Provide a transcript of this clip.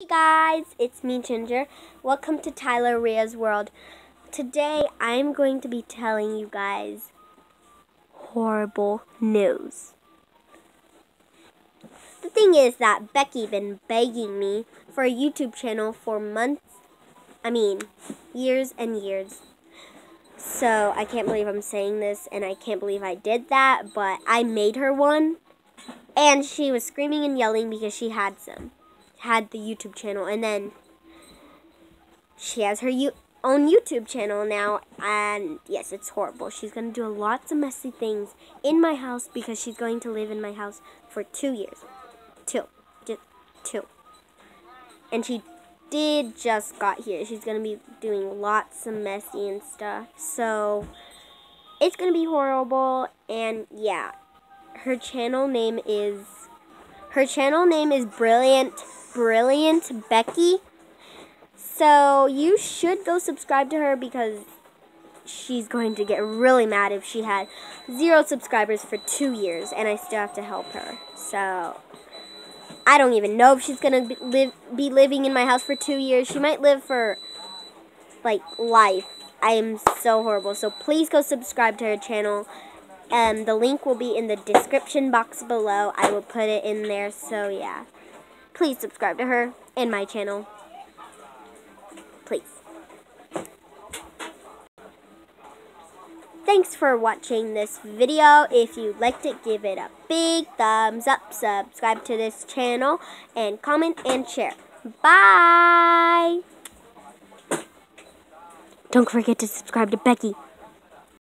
Hey guys, it's me Ginger. Welcome to Tylaria's World. Today I'm going to be telling you guys horrible news. The thing is that Becky's been begging me for a YouTube channel for months, I mean, years and years. So I can't believe I'm saying this and I can't believe I did that, but I made her one and she was screaming and yelling because she had some had the YouTube channel, and then she has her U own YouTube channel now, and yes, it's horrible. She's going to do lots of messy things in my house because she's going to live in my house for two years. Two. Just two. And she did just got here. She's going to be doing lots of messy and stuff. So, it's going to be horrible, and yeah. Her channel name is... Her channel name is Brilliant brilliant Becky. So you should go subscribe to her because she's going to get really mad if she had zero subscribers for two years and I still have to help her. So I don't even know if she's going to be, live, be living in my house for two years. She might live for like life. I am so horrible. So please go subscribe to her channel. Um, the link will be in the description box below. I will put it in there. So yeah please subscribe to her and my channel. Please. Thanks for watching this video. If you liked it, give it a big thumbs up, subscribe to this channel, and comment and share. Bye! Don't forget to subscribe to Becky.